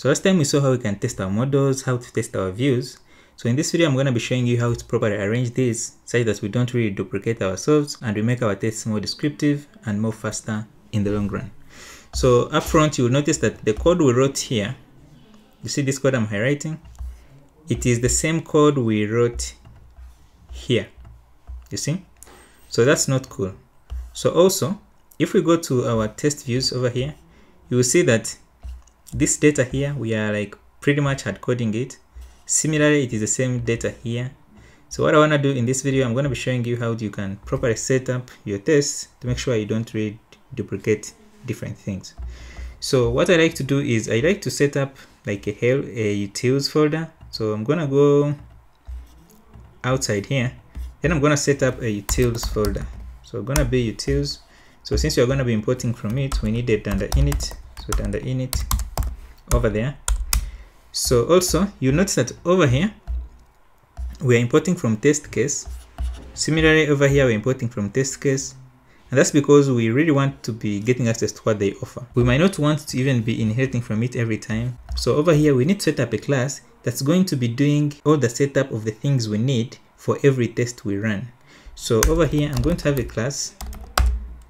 So last time we saw how we can test our models, how to test our views. So in this video, I'm going to be showing you how to properly arrange these such that we don't really duplicate ourselves and we make our tests more descriptive and more faster in the long run. So up front, you will notice that the code we wrote here, you see this code I'm highlighting? It is the same code we wrote here, you see? So that's not cool. So also, if we go to our test views over here, you will see that this data here, we are like pretty much hard coding it. Similarly, it is the same data here. So what I want to do in this video, I'm going to be showing you how you can properly set up your tests to make sure you don't really duplicate different things. So what I like to do is I like to set up like a, a utils folder. So I'm going to go outside here. Then I'm going to set up a utils folder. So going to be utils. So since you're going to be importing from it, we need it under init. So under init over there. So also you notice that over here we are importing from test case. Similarly over here we're importing from test case. And that's because we really want to be getting access to what they offer. We might not want to even be inheriting from it every time. So over here we need to set up a class that's going to be doing all the setup of the things we need for every test we run. So over here I'm going to have a class.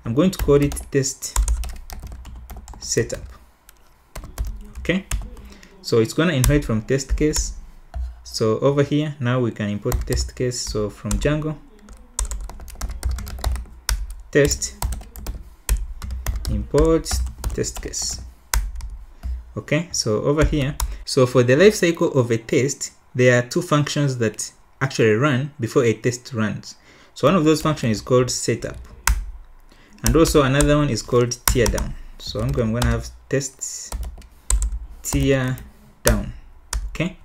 I'm going to call it test setup so it's going to inherit from test case. So over here now we can import test case. So from django. Test. Import test case. Okay so over here. So for the life cycle of a test there are two functions that actually run before a test runs. So one of those functions is called setup. And also another one is called tear down so i'm going to have tests tear down okay?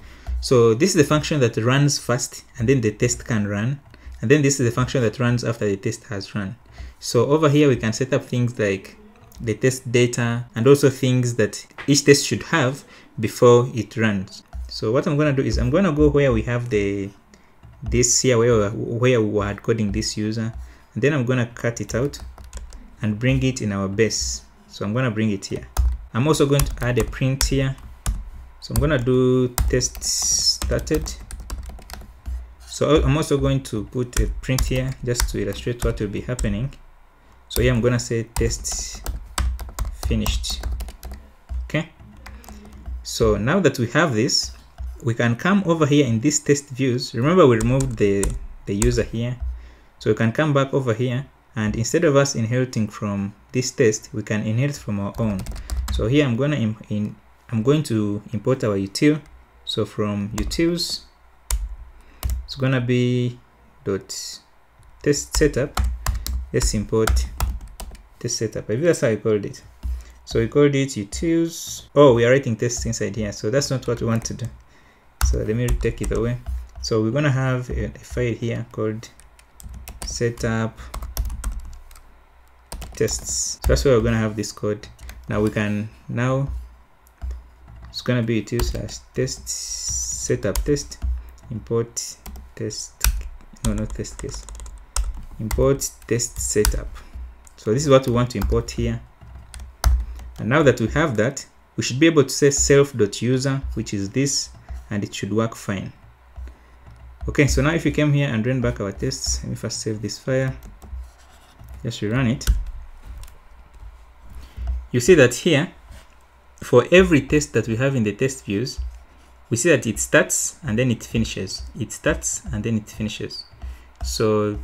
So this is the function that runs first and then the test can run and then this is the function that runs after the test has run. So over here we can set up things like the test data and also things that each test should have before it runs. So what i'm going to do is i'm going to go where we have the this here where, where we were coding this user and then i'm going to cut it out and bring it in our base. So i'm going to bring it here. I'm also going to add a print here. So I'm going to do test started. So I'm also going to put a print here just to illustrate what will be happening. So here I'm going to say test finished. Okay. So now that we have this, we can come over here in this test views. Remember we removed the, the user here. So we can come back over here and instead of us inheriting from this test, we can inherit from our own so here i'm gonna in i'm going to import our util. So from utils it's gonna be dot test setup. Let's import test setup. I that's how i called it. So we called it utils. Oh we are writing tests inside here so that's not what we want to do. So let me take it away. So we're gonna have a, a file here called setup tests. So that's where we're gonna have this code. Now we can now it's gonna be util slash test setup test import test no not test case import test setup. So this is what we want to import here. And now that we have that we should be able to say self.user which is this and it should work fine. Okay so now if we came here and run back our tests let me first save this file. Just rerun it. You see that here, for every test that we have in the test views, we see that it starts and then it finishes. It starts and then it finishes. So,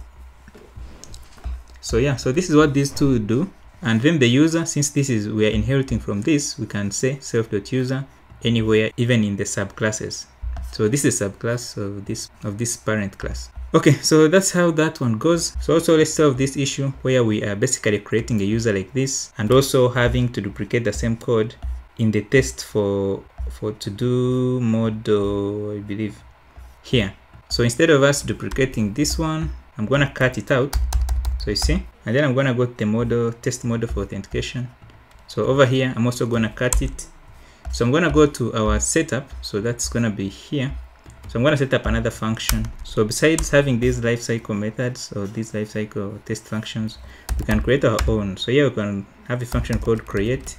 so yeah, so this is what these two do. And then the user, since this is we are inheriting from this, we can say self.user anywhere, even in the subclasses. So this is subclass of this of this parent class. Okay, so that's how that one goes. So also let's solve this issue where we are basically creating a user like this and also having to duplicate the same code in the test for for to do model, uh, I believe, here. So instead of us duplicating this one, I'm gonna cut it out. So you see, and then I'm gonna go to the model uh, test model for authentication. So over here, I'm also gonna cut it. So I'm gonna go to our setup. So that's gonna be here so I'm to set up another function. So besides having these lifecycle methods or these lifecycle test functions, we can create our own. So here we can have a function called create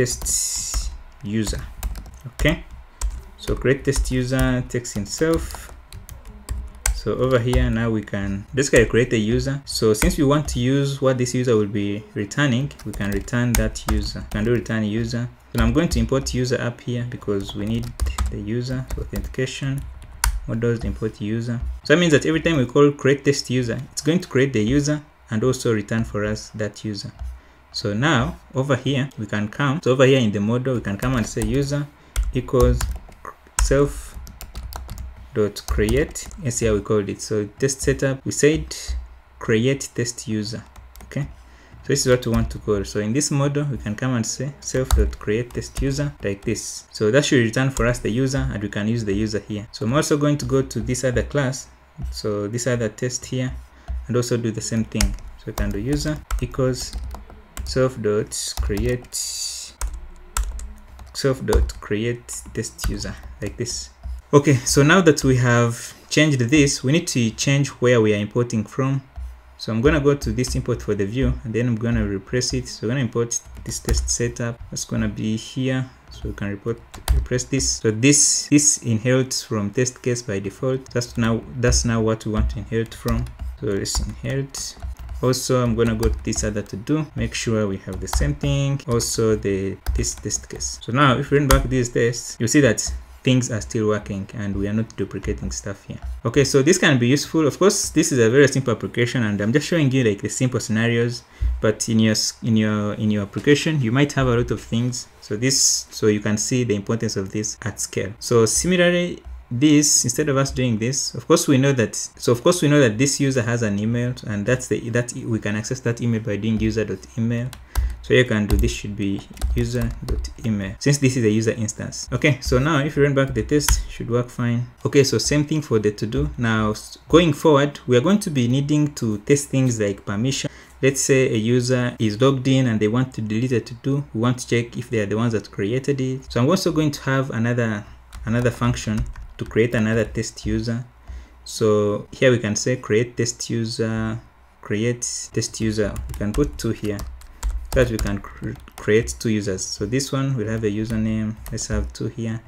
test user okay? So create test user text in self so over here now we can basically create a user. So since we want to use what this user will be returning we can return that user. We can do return user. And i'm going to import user up here because we need the user authentication. Models import user? So that means that every time we call create test user it's going to create the user and also return for us that user so now over here we can come. So over here in the model we can come and say user equals self dot create. Yes here we called it. So test setup we said create test user okay? So this is what we want to call. So in this model we can come and say self dot create test user like this. So that should return for us the user and we can use the user here. So i'm also going to go to this other class. So this other test here and also do the same thing. So we can do user equals self dot create self dot create test user like this. Okay so now that we have changed this we need to change where we are importing from. So i'm gonna go to this import for the view and then i'm gonna replace it. So I'm gonna import this test setup. It's gonna be here. So we can report replace this. So this this inherits from test case by default. That's now that's now what we want to inherit from. So let's inherit also i'm gonna go to this other to do make sure we have the same thing also the this test case. So now if we run back these tests you see that things are still working and we are not duplicating stuff here. Okay so this can be useful. Of course this is a very simple application and i'm just showing you like the simple scenarios but in your in your in your application you might have a lot of things. So this so you can see the importance of this at scale. So similarly this instead of us doing this of course we know that so of course we know that this user has an email and that's the that we can access that email by doing user.email so you can do this should be user.email since this is a user instance. Okay so now if you run back the test should work fine. Okay so same thing for the to do now going forward we are going to be needing to test things like permission. Let's say a user is logged in and they want to delete a to do we want to check if they are the ones that created it. So i'm also going to have another another function to create another test user. So here we can say create test user create test user. We can put two here. That we can cr create two users. So this one will have a username. Let's have two here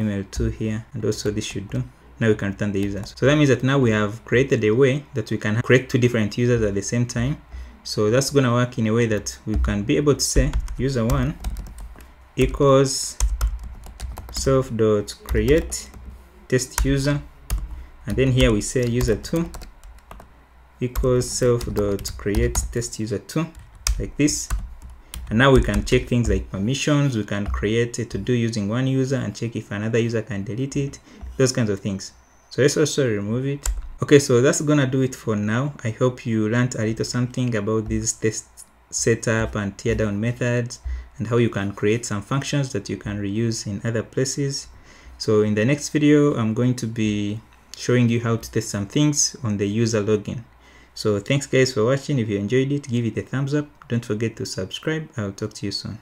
email two here and also this should do. Now we can return the users so that means that now we have created a way that we can create two different users at the same time. So that's going to work in a way that we can be able to say user one equals self dot create test user and then here we say user two equals self dot create test user two like this. And now we can check things like permissions. We can create a to do using one user and check if another user can delete it those kinds of things. So let's also remove it. Okay so that's gonna do it for now. I hope you learned a little something about this test setup and tear down methods and how you can create some functions that you can reuse in other places so in the next video i'm going to be showing you how to test some things on the user login. So thanks guys for watching. If you enjoyed it give it a thumbs up. Don't forget to subscribe. I'll talk to you soon